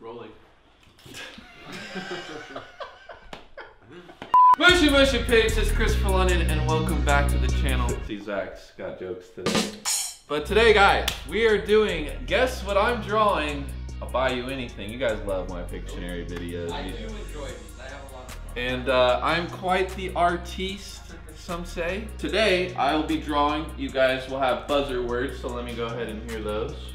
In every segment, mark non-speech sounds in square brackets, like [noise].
Rolling. Mushy Mushy Pigs, it's Kristopher London, and welcome back to the channel. See, Zach's got jokes today. But today, guys, we are doing Guess What I'm Drawing. I'll buy you anything. You guys love my Pictionary videos. I do enjoy these. I have a lot of fun. And uh, I'm quite the artiste, some say. Today, I will be drawing. You guys will have buzzer words, so let me go ahead and hear those.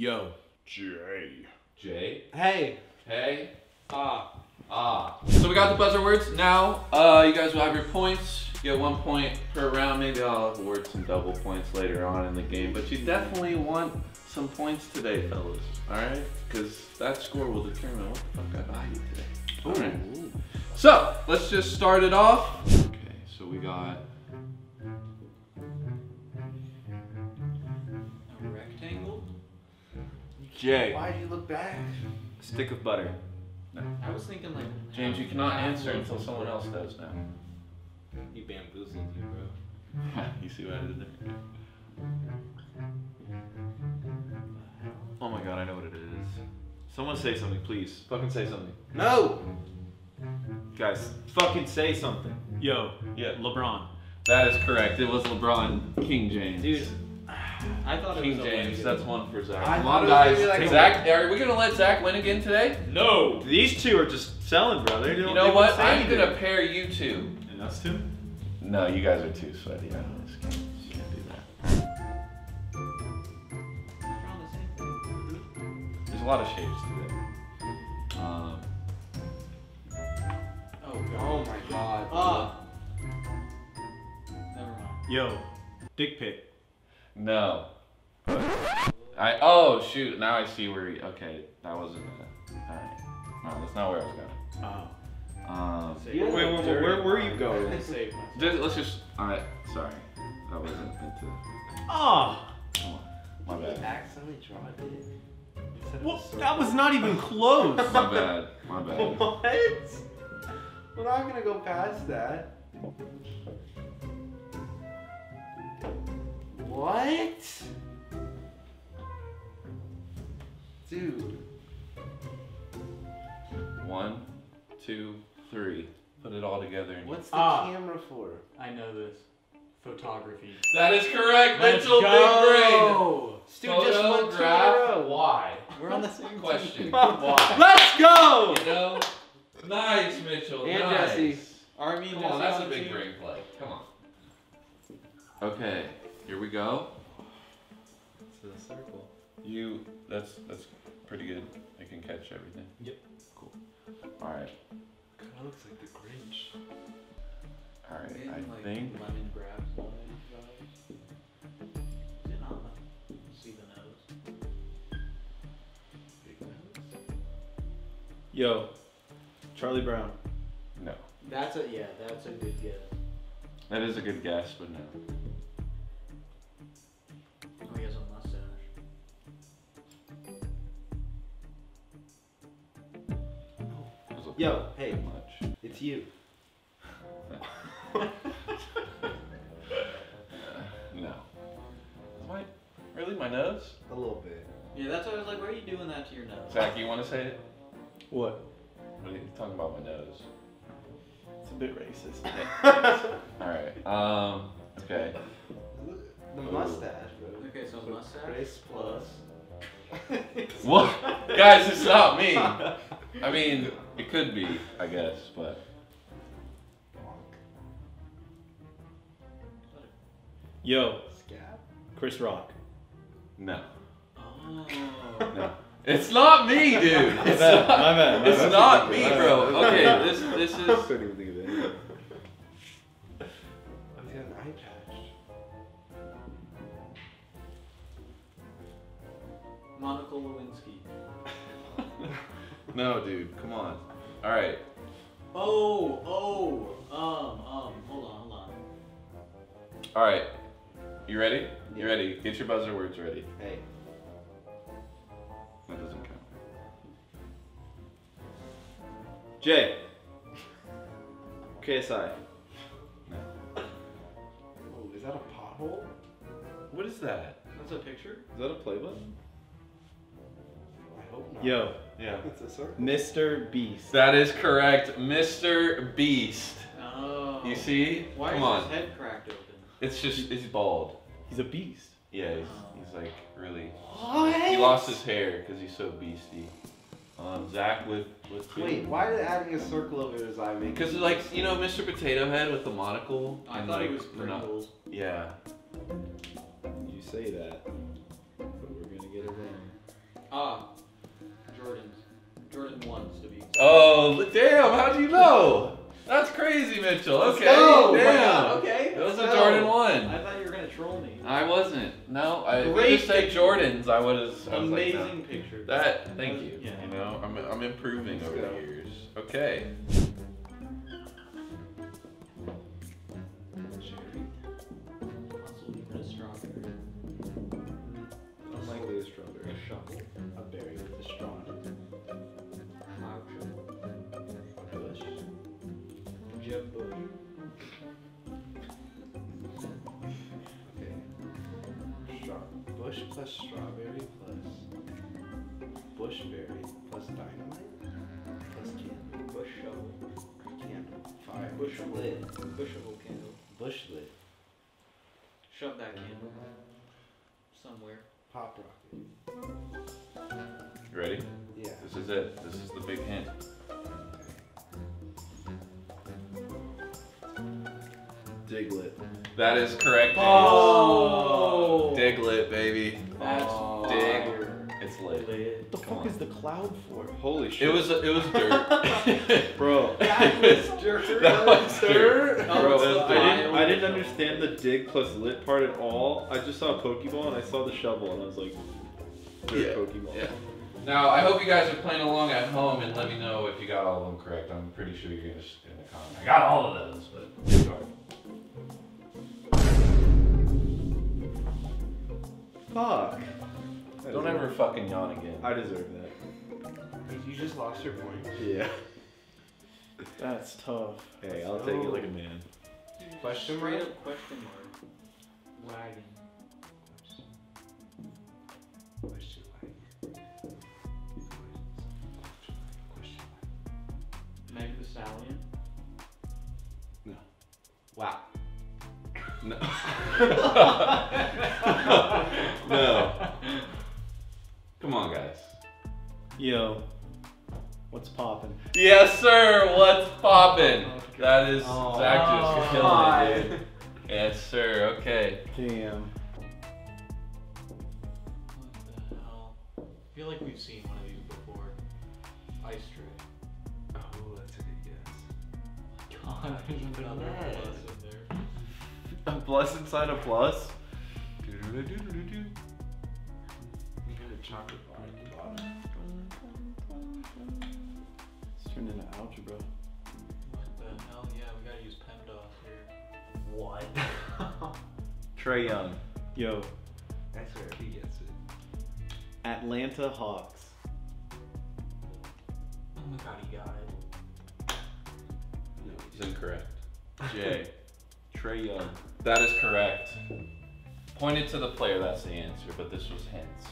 Yo. Jay. Jay? Hey. Hey. Ah, Ah. So we got the buzzer words. Now, uh, you guys will have your points. You get one point per round. Maybe I'll award some double points later on in the game. But you definitely want some points today, fellas. All right? Because that score will determine what the fuck I buy you today. All right. So let's just start it off. Okay. So we got. Jay. Why do you look back? Stick of butter. I was thinking like. James, you cannot answer until someone else does now. He bamboozled you, bro. [laughs] you see what I did there? Oh my god, I know what it is. Someone say something, please. Fucking say something. No. Guys, fucking say something. Yo, Yeah. LeBron. That is correct. It was LeBron King James. Dude, I thought it King was James, Lincoln. that's one for Zach. I Come thought it was gonna guys. be like Zach, are we gonna let Zach win again today? No. These two are just selling, brother. You know what? I'm anything. gonna pair you two. And us two? No, you guys are too sweaty. I know this game. You can't do that. We're on the same thing. There's a lot of shades today. Um, Oh, God. Oh my god. Ah. Never mind. Yo, dick pic. No. I oh shoot! Now I see where. He, okay, that wasn't. Uh, all right. No, that's not where I was going. Oh. Um, You Wait, wait, wait, where, where are you going? [laughs] Save myself. just, let's just. All right. Sorry, that wasn't meant to. Ah. Come on. My Did bad. you accidentally draw it? Instead of Well, a circle? that was not even [laughs] close. My bad. My bad. [laughs] What? We're not gonna go past that. What? Dude. One, two, three. Put it all together. And What's the Ah. camera for? I know this. Photography. That is correct. Let's Mitchell go. Dude, just one two in a Photograph. row. Why? We're on the same Question. [laughs] Why? Let's go! You know? Nice, Mitchell. And nice. Jesse. Army Come on, that's a big brain play. Come on. Okay, here we go. It's a circle. You, that's that's pretty good. I can catch everything. Yep. Cool. All right. Kinda looks like the Grinch. All right. Maybe I like think. lemon grass one vibes. Is it not? See the nose. Big nose. Yo. Charlie Brown. No. That's a yeah. That's a good guess. That is a good guess, but no. That Yo, hey. Much. It's you. [laughs] No. What? Really? My nose? A little bit. Yeah, that's why I was like, why are you doing that to your nose? Zach, you want to say it? What? What are you talking about? My nose. It's a bit racist. [laughs] All right. Um. Okay. The mustache, bro. Okay, so mustache Grace plus. What? Guys, it's not me. [laughs] I mean, it could be, I guess, but Yo. Scab? Chris Rock. no. Oh. No. It's not me, dude. My It's bad, not, my bad, my it's bad. not me, bro. Okay, this this [laughs] is Couldn't even think of anything. Oh, he's got an eye patch. Monica Lewinsky. [laughs] No, dude. Come on. All right. Oh, oh, um, um, hold on, hold on. All right. You ready? You ready? Get your buzzer words ready. Hey. That doesn't count. Jay. [laughs] KSI. Oh, is that a pothole? What is that? That's a picture? Is that a play button? Yo, Yeah. It's a circle. Mr. Beast. That is correct, Mr. Beast. Oh. You see? Why Come is on. his head cracked open? It's just he's bald. He's a beast. Yeah, he's, he's like really. What? He lost his hair because he's so beastie. Um, Zach with with two. Wait, why did adding a circle over his eye make Because like you know Mr. Potato Head with the monocle. I and, thought like, he was the no- Pringles. Yeah. You say that, but we're gonna get it wrong. Ah, Jordan's. Jordan ones to be. exact. Oh damn! How do you know? That's crazy, Mitchell. Okay. go. Damn. Oh okay. It was a Jordan go. one. I thought you were gonna troll me. I wasn't. No, I if you Great just say. Jordans. I would have. I was like, no. Amazing picture. That. Thank you. Yeah. You know, I'm I'm improving over the years. Okay. Plus strawberry plus bushberry plus dynamite plus candle. Bush shovel. Candle. Fire. Bush lit. Bush shovel candle. Bush lit. Shove that candle. Somewhere. Pop rocket. You ready? Yeah. This is it. This is the big hint. Diglett. That is correct. Oh! Diglett, baby. That's Oh. Dig. It's lit. Lit. What the fuck is the cloud for? Holy shit. It was it was dirt. [laughs] Bro. That was dirt. That was dirt. Bro, it's I didn't, I didn't understand the dig plus lit part at all. I just saw a Pokeball and I saw the shovel and I was like, dirt Yeah, Pokeball. Yeah. Now I hope you guys are playing along at home and let me know if you got all of them correct. I'm pretty sure you're gonna in the comment. I got all of those, but here we Fuck. I Don't deserve- ever fucking yawn again. I deserve that. You just lost your point. Yeah. That's tough. Hey, I'll take oh, it like a man. Question Straight mark? up question mark. Wagon. Question mark. Question Meg the Stallion. mark. Wow. No. [laughs] no. Come on, guys. Yo, what's poppin'? Yes, sir. What's poppin'? Oh, that is Oh. Zach just Oh. killing it, dude. Yes, sir. Okay. Damn. What the hell? I feel like we've seen one of these before. Ice tray. Oh, that's a good guess. [laughs] God, there's another Yes. plus in there. A plus inside a plus? You got a chocolate bar at the bottom. It's turned into algebra. What the hell? Yeah, we gotta use PEMDAS here. What? [laughs] Trae Young. Yo, That's where he gets it. Atlanta Hawks. Oh my god, he got it. No, It's incorrect. [laughs] Jay. Trae Young. That is correct. Pointed to the player, that's the answer, but this was hints.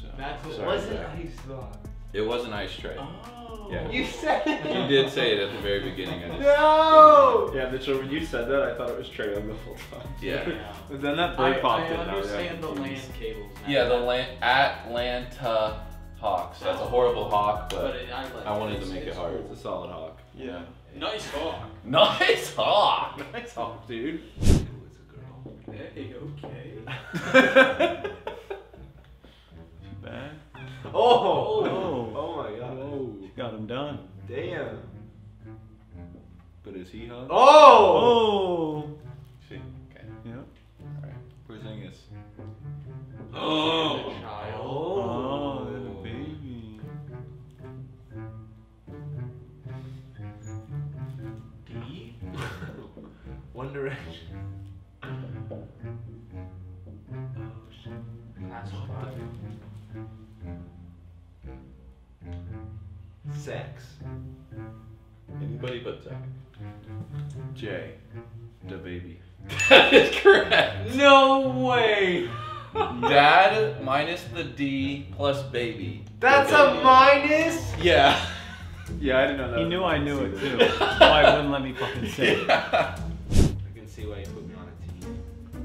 So, That's what sorry, was Wasn't Zach. ice block. It was an ice tray. Oh. Yeah. You said it. You did say it at the very beginning. I just, No. Yeah, Mitchell, when you said that, I thought it was Trae Young the whole time. Yeah. Yeah. [laughs] But then that I, bird popped I in. and I was understand the confused. land cables now. Yeah, the Lan- Atlanta Hawks. That's a horrible hawk, But but it, I like I wanted it. to make it It's hard. It's a solid hawk. Yeah. Nice hawk. nice hawk. [laughs] Nice hawk, dude. It a girl. Hey, okay. Bad. Oh. Oh. Oh my god. Whoa. Got him done. Damn. But is he hung? Oh. Oh. See? Okay. Yep. Porzingis. Oh. Child. Oh, One Direction. Oh, Pacify. Sex. Anybody but Zach. Jay. The baby. That is correct. No way. Dad minus the D plus baby. That's a minus. Yeah. Yeah, I didn't know that. He knew I knew it too. That's why he wouldn't let me fucking say it. [laughs] Yeah. I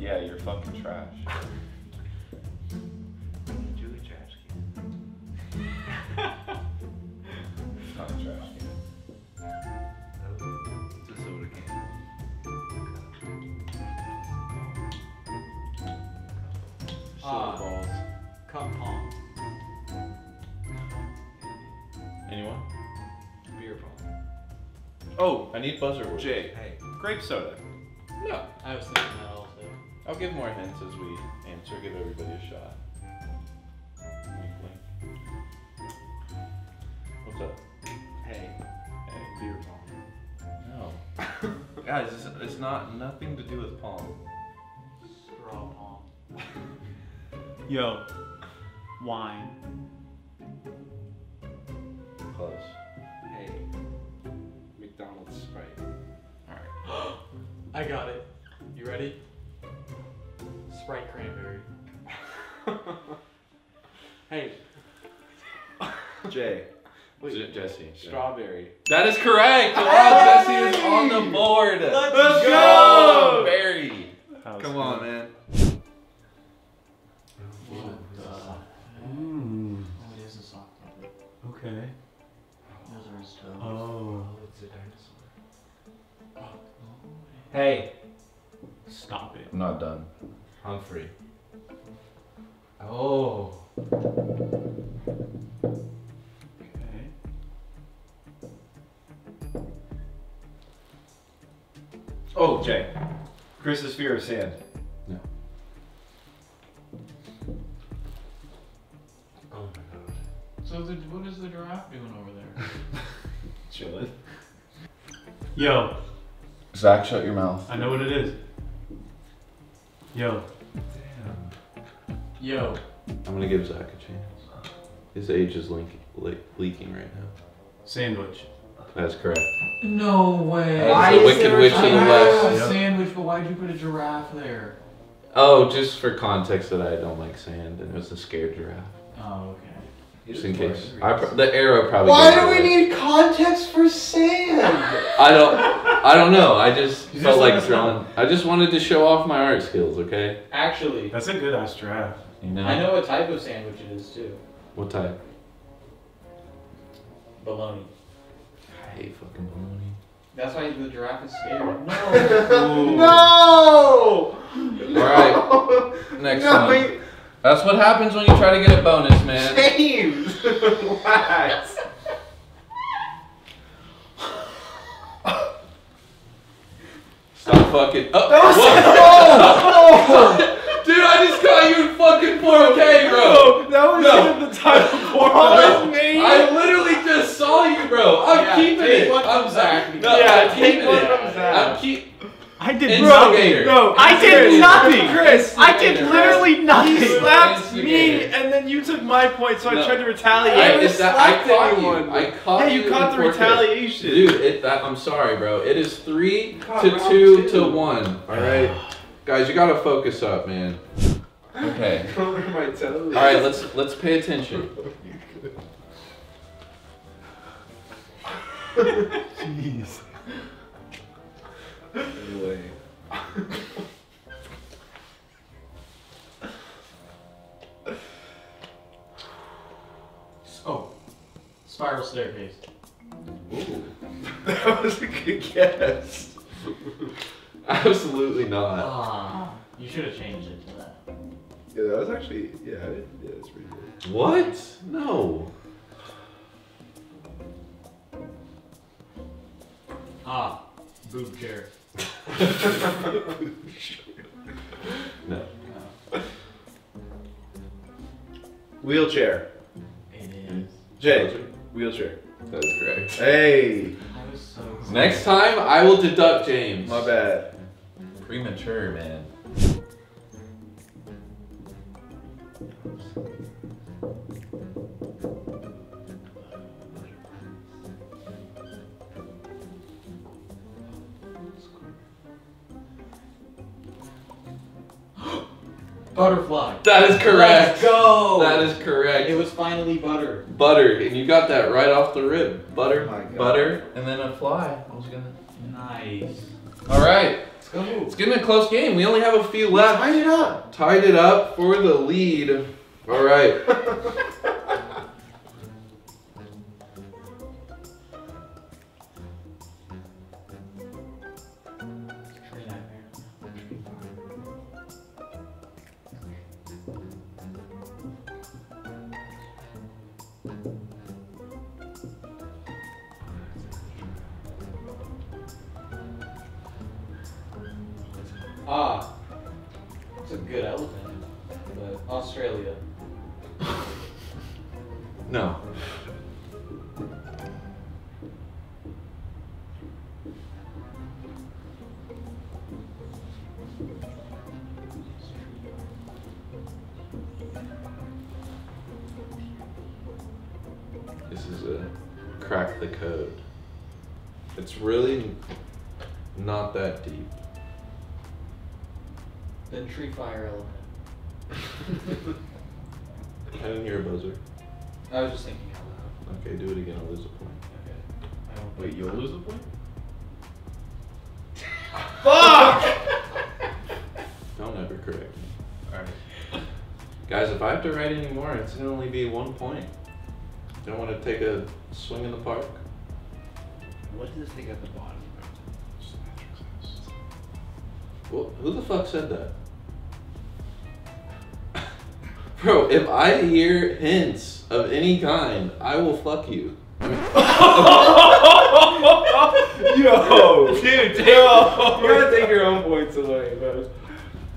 Yeah, you're fucking trash. Do the trash can. It's [laughs] not a trash can. It's a soda can. Soda Ah. balls. Come pong. Anyone? Beer pong. Oh, I need buzzer words. Jay. Hey, Grape soda. No. I was thinking that also. I'll give more hints as we answer. Give everybody a shot. What's up? Hey. Hey. Beer pong. No. [laughs] Guys, it's, it's not nothing to do with palm. Straw pong. [laughs] Yo, wine. Close. Hey. McDonald's Sprite. Alright. [gasps] I got it. You ready? Sprite cranberry. [laughs] hey. Jay. Wait. Je- Jesse. Strawberry. That is correct! Wow, Jesse is on the board! Let's go! Zach, shut your mouth. I know what it is. Yo, Damn. Yo. I'm gonna give Zach a chance. His age is leak, le- leaking right now. sandwich. That's correct. No way. That is Why the Wicked Witch of the I West. a sandwich, but why'd you put a giraffe there? Oh, just for context that I don't like sand, and it was a scared giraffe. Oh, okay. Just in case. I pr- the arrow probably. Why do we need context for sand? I don't. I don't know. I just You felt just let like us drawing. I just wanted to show off my art skills. Okay. Actually, That's a good ass giraffe. You know. I know what type of sandwich it is too. What type? Bologna. I hate fucking bologna. That's why the giraffe is scared. Ooh. [laughs] no! [laughs] All right. Next no, one. you- That's what happens when you try to get a bonus, man. James! [laughs] Relax. Fucking. Oh, That was what? [laughs] Dude, I just got you in fucking 4K, bro. that was No. in the title for No, me. I literally just saw you, bro. I'm Yeah, keeping take it. I'm from Zach. No, Yeah, I'm take keeping one it. from Zach. I'm keep. I did Instigator. No, I did nothing. Chris, I did Instigator, literally He nothing. slapped me, and then you took my point, so No. I tried to I, retaliate. never it's that- I caught anyone. you. I caught yeah, you. you caught the 4K. retaliation. Dude, it, that, I'm sorry, bro. It is three to two two. to one. All right, guys, you gotta focus up, man. Okay. [laughs] My toes. All right, let's let's pay attention. [laughs] Jeez. Anyway. Oh. Spiral staircase. Ooh. [laughs] that was a good guess. Absolutely not. Ah. You should have changed it to that. Yeah, that was actually yeah, I did, yeah, that's pretty good. What? No. Ah. Boob chair. No. Wheelchair. It is. Jay, wheelchair. That is correct. Hey, I was so Next time, I will deduct James. my bad. Premature, man. Butterfly. That is correct. Let's go. That is correct. It was finally butter. butter, and you got that right off the rib. Butter, Oh my God. butter, and then a fly. I was gonna. Nice. All right, Let's go. it's getting a close game. We only have a few left. Tied it up. Tied it up for the lead. All right. [laughs] This is a crack the code. It's really not that deep. Then tree fire element. [laughs] I didn't hear a buzzer. I was just thinking out loud. Okay, do it again. I'll lose a point. Okay. I don't Wait, you'll lose a point? [laughs] Fuck! [laughs] don't ever correct me. Alright. Guys, if I have to write any more, it's gonna only be one point. Don't want to take a swing in the park. What does this thing at the bottom? Well, who the fuck said that? [laughs] Bro, if I hear hints of any kind, I will fuck you. Yo, dude, take, you gotta take your own points away, man.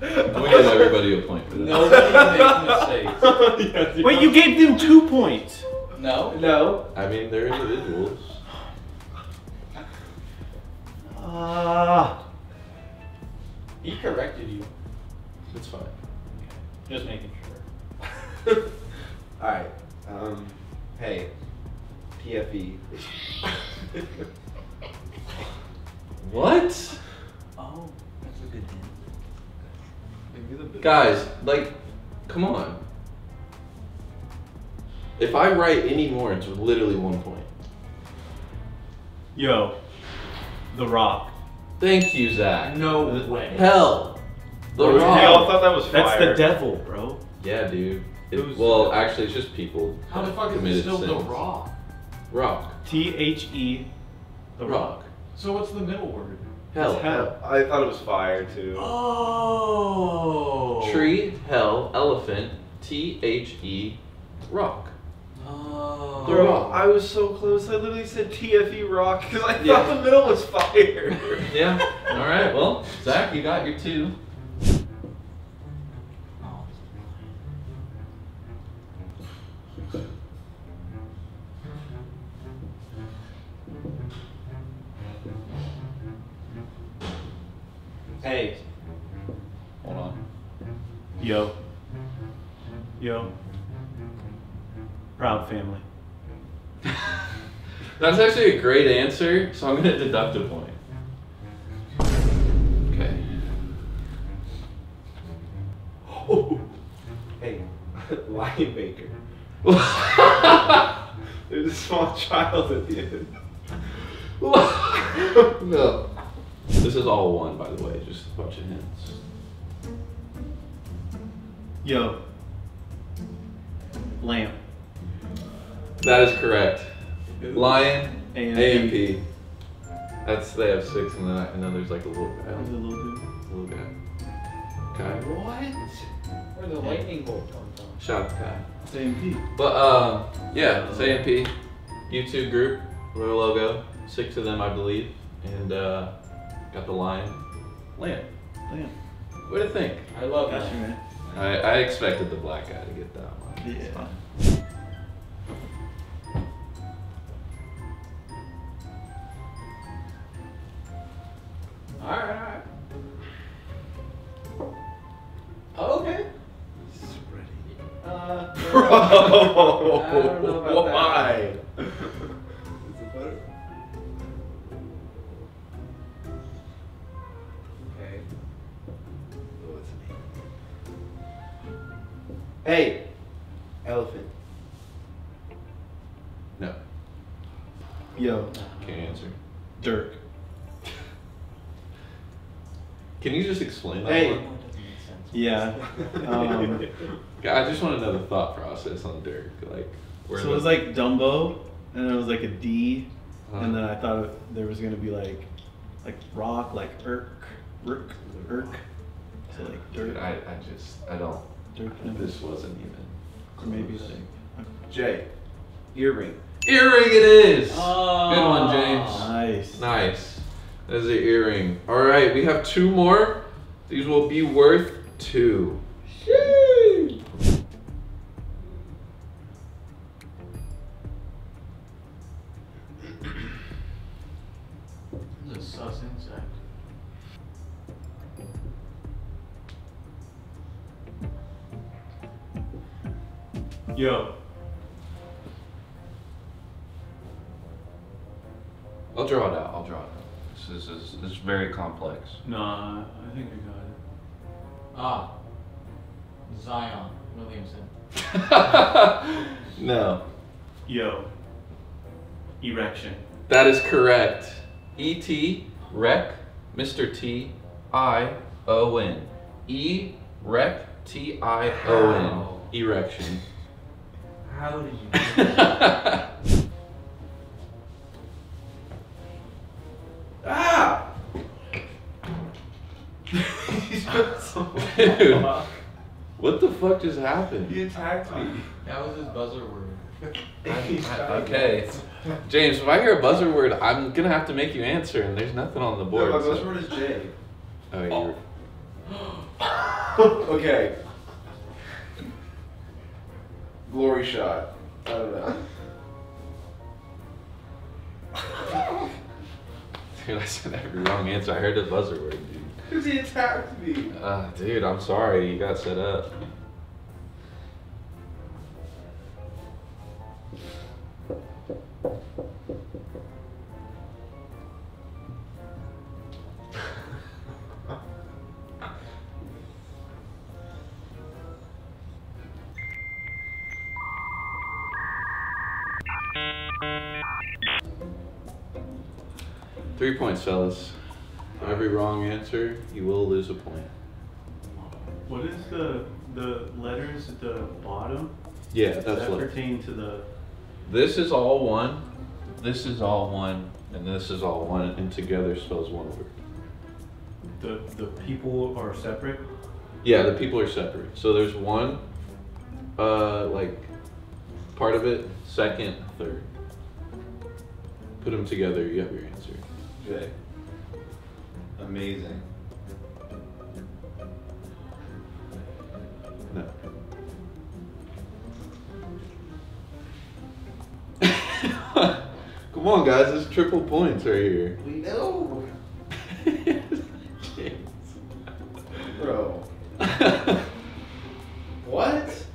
We give everybody a point for that. Nobody can make mistakes. Wait, you gave them two points. No? No. I mean, they're individuals. Ah. He corrected you. It's fine. Just making sure. [laughs] Alright. Um, hey. PFE. What? Oh, that's a good hint. Guys, like, come on. If I write any more, it's literally one point. Yo. The Rock. Thank you, Zach. No way. Hell. The Rock. They all thought that was fire. That's the devil, bro. Yeah, dude. It- Who's- well, actually, it's just people. How the fuck is it committed still the sins. rock? Rock. T H E. The Rock. So what's the middle word? Hell. Hell. I thought it was fire too. Oh. Tree, hell, elephant, T H E, rock. Oh. The Bro, Rock. I was so close. I literally said TFE rock because I thought Yeah. the middle was fire. Yeah. [laughs] All right. Well, Zach, you got your two. Hey. Hold on. Yo. Yo. Proud family. [laughs] That's actually a great answer, so I'm gonna deduct a point. Okay. Oh. [gasps] hey, [laughs] Lion Baker. [laughs] There's a small child at the end. no. This is all one, by the way, just a bunch of hints. Yo. Lamb. That is correct. Lion, A and A and P. That's they have six, and then and then there's like a little guy. That was a little bit. Little guy. Kai. What? Where the lightning bolt come from? Shout out to Kai. It's A and P. But um, yeah, it's AMP, YouTube group, their logo, six of them I believe, and uh, got the lion, lamb. Lamb. What do you think? I love that. you, man. I, I expected the black guy to get that one. Yeah. Alright, alright. Okay. Uh, Bro, [laughs] I don't know about that. why? Hey, elephant. No, Yo, can't answer. Dirk. Can you just explain that Hey. one? Yeah. Um, [laughs] I just want another thought process on Dirk. Like, where so the- it was like Dumbo, and it was like a D, Uh, and then I thought there was gonna be like, like rock, like Irk, Irk, Irk. So like dude, Dirk, I, I just, I don't. Dirk. This wasn't even. Or maybe close. like. J. Earring. Earring it is. Oh. Good one, ah, James. Nice. Nice. That is the earring. All right, we have two more. These will be worth two. Yo. I'll draw it out. I'll draw it out. This is, this is, very complex. Nah, I think I got it. Ah. Zion Williamson. [laughs] no. Yo. Erection. That is correct. E.T. Rec. Mr. T I O N. E rec T I O N. Erection. How did you [laughs] do that? Ah! [laughs] Dude, what the fuck just happened? He attacked me. that was his buzzer word. [laughs] Okay. James, if I hear a buzzer word, I'm gonna have to make you answer, and there's nothing on the No, board. my so- buzz word is J. Oh, you're. [gasps] okay. Glory shot. I don't know. [laughs] Dude, I said every wrong answer. I heard the buzzer word, dude. Because he attacked me. Uh, dude, I'm sorry. You got set up. Three points, fellas. For every wrong answer, you will lose a point. What is the the letters at the bottom? Yeah, Does that's that what. pertain to the This is all one. This is all one, and this is all one, and together spells one word. the the people are separate? Yeah, the people are separate. So there's one, uh, like part of it, second, third. Put them together, you have your answer. J. Amazing. No. Come on, guys, it's triple points right here. We know. [laughs] Bro. [laughs] What?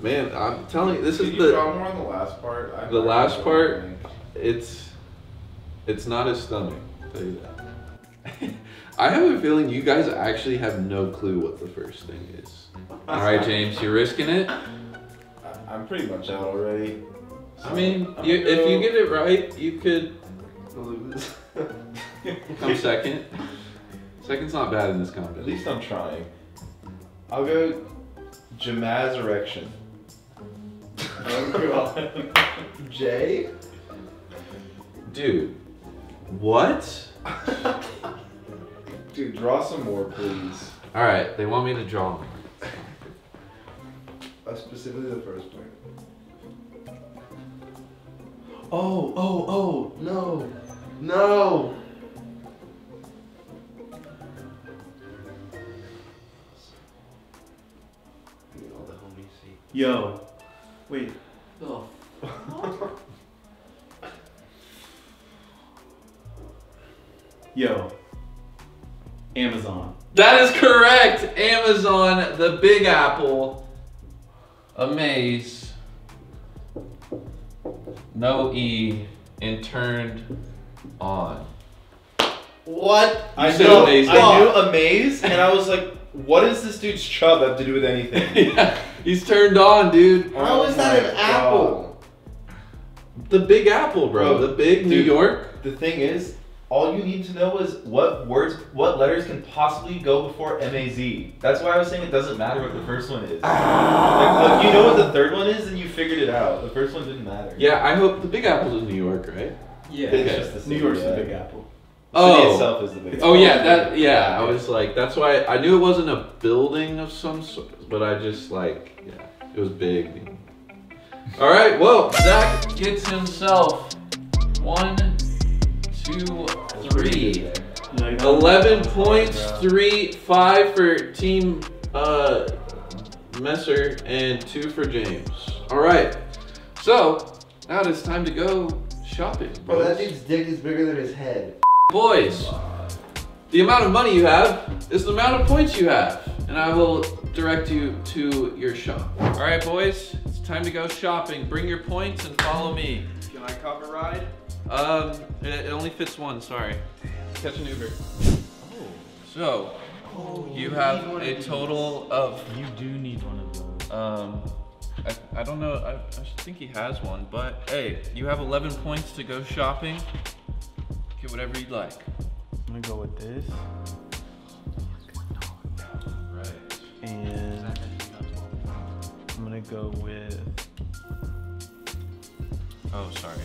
Man, I'm telling you, this Did is you draw the more on the last part? I the last I part. It's it's not his stomach. I'll tell you that. [laughs] I have a feeling you guys actually have no clue what the first thing is. [laughs] All right, James, you're risking it. I- I'm pretty much out already. I mean, you, gonna if you get it right, you could lose. [laughs] come second. Second's not bad in this At least I'm trying. I'll go Jamaz erection. Oh god. J? Dude, what? [laughs] Dude, draw some more, please. All right, they want me to draw. them. Uh, specifically the first part. Oh, oh, oh. No. No. Need all the homies see. Yo. Wait. Oh, Yo. Amazon. That is correct. Amazon, the Big Apple, Amaze, no E, and turned on. What? I said knew, amazing. I knew amaze, and I was like, what does this dude's chub have to do with anything? [laughs] yeah, he's turned on, dude. Oh How is that Oh an my apple? The Big Apple, bro. Bro, the big New. York. The thing is, all you need to know is what words, what letters can possibly go before M A Z. That's why I was saying it doesn't matter what the first one is. Like, look, you know what the third one is, and you figured it out. The first one didn't matter. Yeah, I hope the Big Apple's in New York, right? Yeah. It's just the city, New York's yeah. the Big Apple. The city Oh. itself is the big. Oh yeah, that yeah. I was like, that's why I knew it wasn't a building of some sort, but I just like, yeah, it was big. All right, well, Zach gets himself one, two, three. Eleven points, three, five for Team uh, Messer, and two for James. All right, so now it's time to go shopping. Bro, that boys. dude's dick is bigger than his head. Boys, the amount of money you have is the amount of points you have, and I will direct you to your shop. All right, boys, it's time to go shopping. Bring your points and follow me. Can I cop a ride? Um, it, it only fits one. Sorry. Catch an Uber. So, you have a total of You do need one of those. um. I, I don't know. I, I think he has one, but hey, you have 11 points to go shopping. Get whatever you'd like. I'm gonna go with this. And I'm gonna go with. Oh, sorry.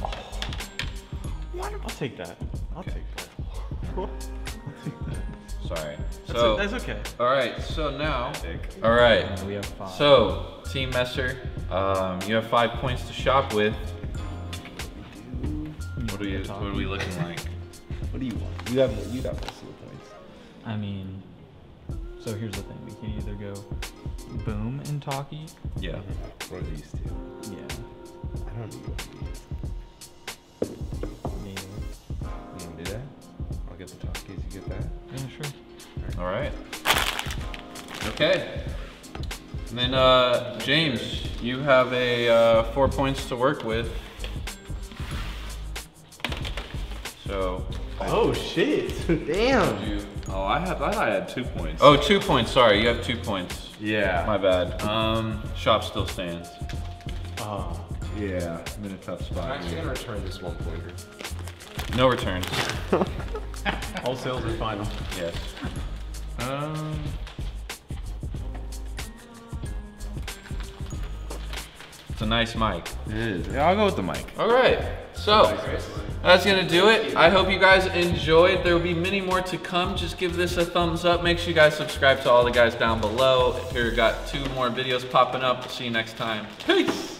My mistake. I'll take that. I'll Okay. take that. Sorry. That's, So, that's okay. all right. So now, all right. And we have five. So, Team Messer, um, you have five points to shop with. What are you? What are we looking like? What do you want? You have you got most of the points. I mean, so here's the thing: we can either go boom and talkie. Yeah. Or these two. Yeah. I don't need one of get the talkies, you get that? Yeah, sure. All right. Okay. And then uh, James, you have a uh, four points to work with. So. Oh shit. [laughs] Damn! You, Oh, I have. I thought I had two points. oh, two points. Sorry, you have two points. yeah. My bad. Um, shop still stands. Oh. yeah. I'm in a tough spot. I'm spot. actually gonna return this one pointer. No returns. [laughs] All sales are final. Yes. Um. It's a nice mic. It is. Yeah, I'll go with the mic. All right. So that's gonna do it. I hope you guys enjoyed. There will be many more to come. Just give this a thumbs up. Make sure you guys subscribe to all the guys down below. Here got two more videos popping up. See you next time. Peace.